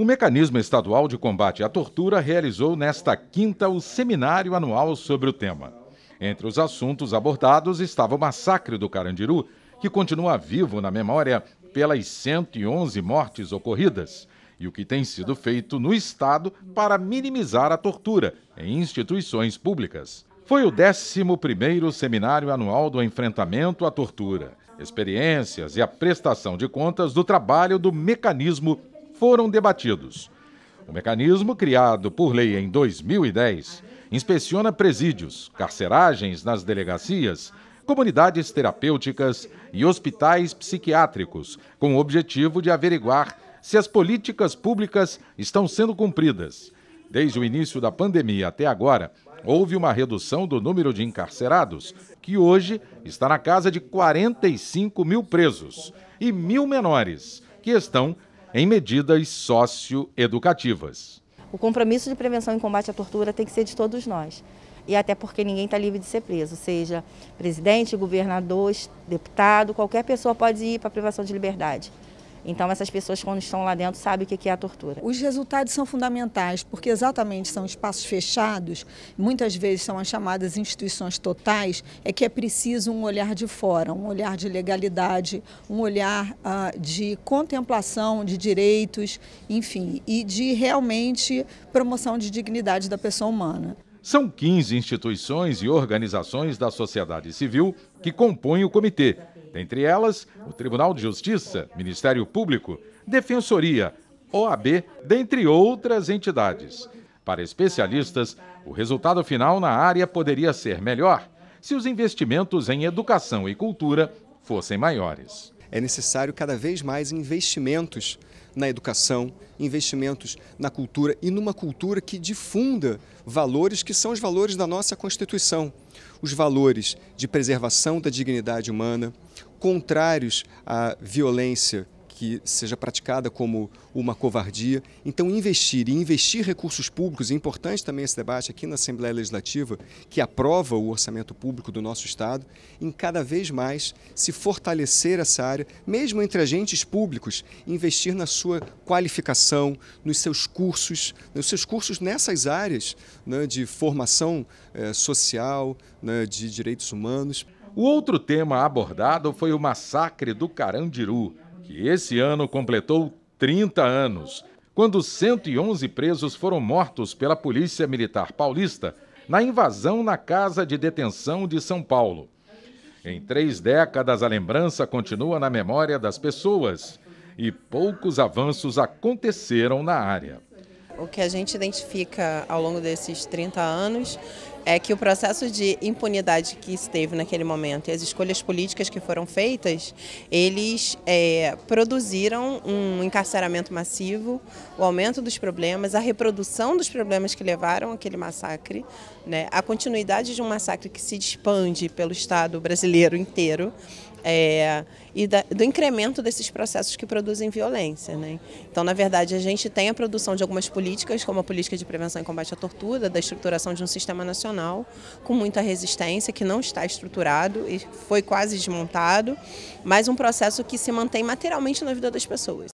O Mecanismo Estadual de Combate à Tortura realizou nesta quinta o seminário anual sobre o tema. Entre os assuntos abordados estava o massacre do Carandiru, que continua vivo na memória pelas 111 mortes ocorridas, e o que tem sido feito no Estado para minimizar a tortura em instituições públicas. Foi o 11º Seminário Anual do Enfrentamento à Tortura. Experiências e a prestação de contas do trabalho do mecanismo foram debatidos. O mecanismo, criado por lei em 2010, inspeciona presídios, carceragens nas delegacias, comunidades terapêuticas e hospitais psiquiátricos, com o objetivo de averiguar se as políticas públicas estão sendo cumpridas. Desde o início da pandemia até agora, houve uma redução do número de encarcerados, que hoje está na casa de 45 mil presos e mil menores, que estão em medidas socioeducativas. O compromisso de prevenção e combate à tortura tem que ser de todos nós. E até porque ninguém está livre de ser preso, seja presidente, governador, deputado, qualquer pessoa pode ir para a privação de liberdade. Então, essas pessoas, quando estão lá dentro, sabem o que é a tortura. Os resultados são fundamentais, porque exatamente são espaços fechados, muitas vezes são as chamadas instituições totais, é que é preciso um olhar de fora, um olhar de legalidade, um olhar uh, de contemplação de direitos, enfim, e de realmente promoção de dignidade da pessoa humana. São 15 instituições e organizações da sociedade civil que compõem o comitê Dentre elas, o Tribunal de Justiça, Ministério Público, Defensoria, OAB, dentre outras entidades. Para especialistas, o resultado final na área poderia ser melhor se os investimentos em educação e cultura fossem maiores. É necessário cada vez mais investimentos na educação, investimentos na cultura e numa cultura que difunda valores que são os valores da nossa Constituição. Os valores de preservação da dignidade humana, contrários à violência que seja praticada como uma covardia. Então, investir e investir recursos públicos, é importante também esse debate aqui na Assembleia Legislativa, que aprova o orçamento público do nosso Estado, em cada vez mais se fortalecer essa área, mesmo entre agentes públicos, investir na sua qualificação, nos seus cursos, nos seus cursos nessas áreas né, de formação eh, social, né, de direitos humanos. O outro tema abordado foi o massacre do Carandiru, que esse ano completou 30 anos, quando 111 presos foram mortos pela Polícia Militar Paulista na invasão na Casa de Detenção de São Paulo. Em três décadas, a lembrança continua na memória das pessoas e poucos avanços aconteceram na área. O que a gente identifica ao longo desses 30 anos é que o processo de impunidade que esteve naquele momento e as escolhas políticas que foram feitas, eles é, produziram um encarceramento massivo, o aumento dos problemas, a reprodução dos problemas que levaram aquele massacre, né, a continuidade de um massacre que se expande pelo Estado brasileiro inteiro é, e da, do incremento desses processos que produzem violência. Né? Então, na verdade, a gente tem a produção de algumas políticas, como a política de prevenção e combate à tortura, da estruturação de um sistema com muita resistência, que não está estruturado e foi quase desmontado, mas um processo que se mantém materialmente na vida das pessoas.